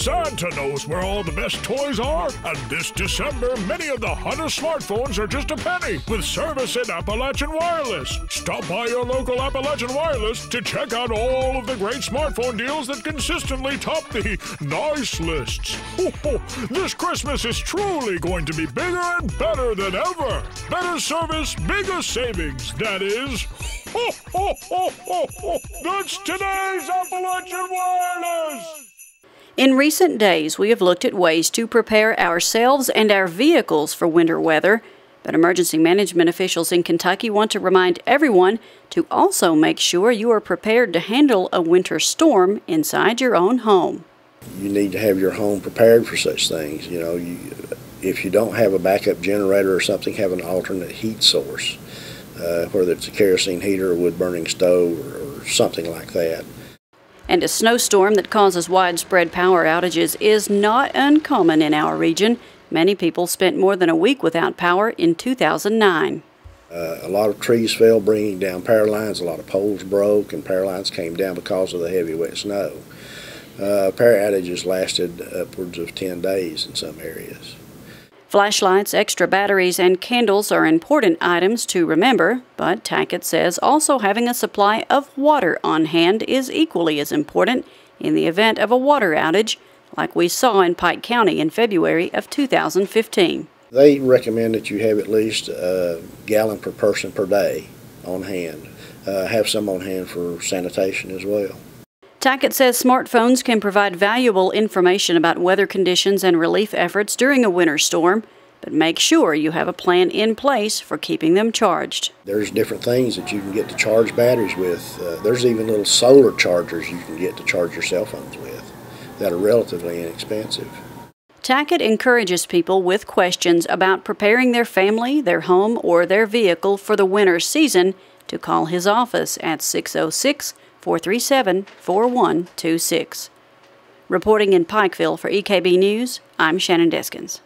Santa knows where all the best toys are, and this December, many of the hottest smartphones are just a penny with service at Appalachian Wireless. Stop by your local Appalachian Wireless to check out all of the great smartphone deals that consistently top the nice lists. this Christmas is truly going to be bigger and better than ever. Better service, bigger savings, that is. That's today's Appalachian Wireless! In recent days, we have looked at ways to prepare ourselves and our vehicles for winter weather, but emergency management officials in Kentucky want to remind everyone to also make sure you are prepared to handle a winter storm inside your own home. You need to have your home prepared for such things. You know, you, if you don't have a backup generator or something, have an alternate heat source, uh, whether it's a kerosene heater, a wood burning stove, or, or something like that and a snowstorm that causes widespread power outages is not uncommon in our region. Many people spent more than a week without power in 2009. Uh, a lot of trees fell, bringing down power lines. A lot of poles broke, and power lines came down because of the heavy wet snow. Uh, power outages lasted upwards of 10 days in some areas. Flashlights, extra batteries, and candles are important items to remember, but Tackett says also having a supply of water on hand is equally as important in the event of a water outage, like we saw in Pike County in February of 2015. They recommend that you have at least a gallon per person per day on hand. Uh, have some on hand for sanitation as well. Tackett says smartphones can provide valuable information about weather conditions and relief efforts during a winter storm, but make sure you have a plan in place for keeping them charged. There's different things that you can get to charge batteries with. Uh, there's even little solar chargers you can get to charge your cell phones with that are relatively inexpensive. Tackett encourages people with questions about preparing their family, their home, or their vehicle for the winter season to call his office at 606 437 4126. Reporting in Pikeville for EKB News, I'm Shannon Deskins.